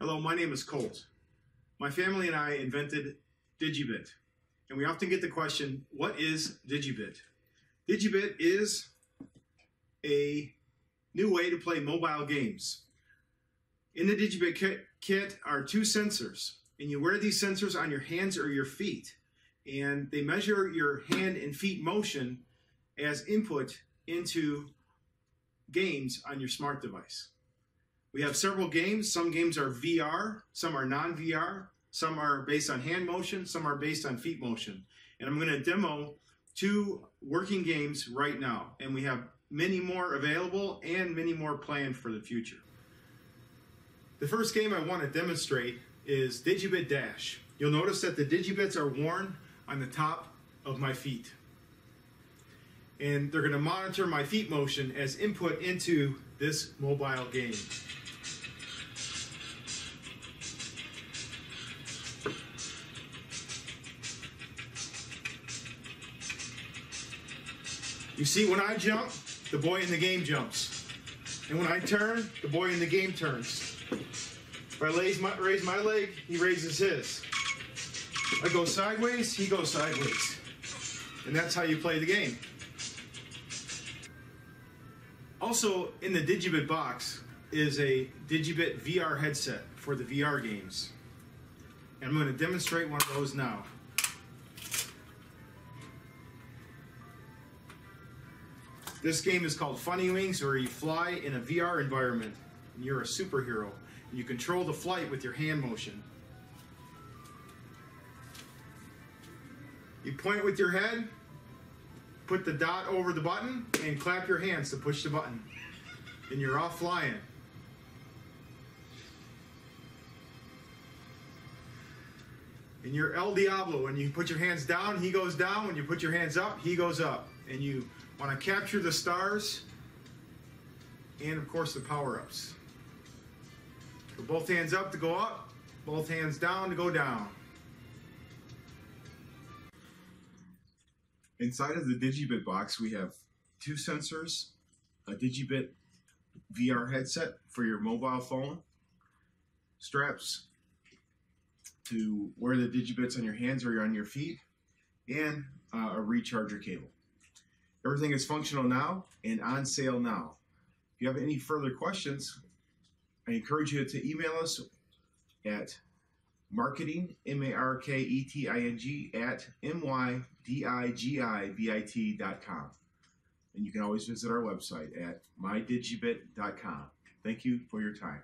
Hello, my name is Colt. My family and I invented Digibit, and we often get the question, what is Digibit? Digibit is a new way to play mobile games. In the Digibit kit, kit are two sensors, and you wear these sensors on your hands or your feet, and they measure your hand and feet motion as input into games on your smart device. We have several games. Some games are VR, some are non-VR, some are based on hand motion, some are based on feet motion. And I'm going to demo two working games right now. And we have many more available and many more planned for the future. The first game I want to demonstrate is Digibit Dash. You'll notice that the Digibits are worn on the top of my feet. And they're going to monitor my feet motion as input into this mobile game. You see, when I jump, the boy in the game jumps. And when I turn, the boy in the game turns. If I raise my, raise my leg, he raises his. I go sideways, he goes sideways. And that's how you play the game. Also, in the Digibit box is a Digibit VR headset for the VR games. And I'm going to demonstrate one of those now. This game is called Funny Wings, where you fly in a VR environment and you're a superhero. And you control the flight with your hand motion. You point with your head, put the dot over the button, and clap your hands to push the button. And you're off flying. And you're El Diablo. When you put your hands down, he goes down. When you put your hands up, he goes up. And you want to capture the stars and, of course, the power-ups. So both hands up to go up, both hands down to go down. Inside of the Digibit box, we have two sensors, a Digibit VR headset for your mobile phone, straps to wear the Digibits on your hands or on your feet, and uh, a recharger cable. Everything is functional now and on sale now. If you have any further questions, I encourage you to email us at marketing, M-A-R-K-E-T-I-N-G, at M-Y-D-I-G-I-B-I-T dot com. And you can always visit our website at mydigibit.com. Thank you for your time.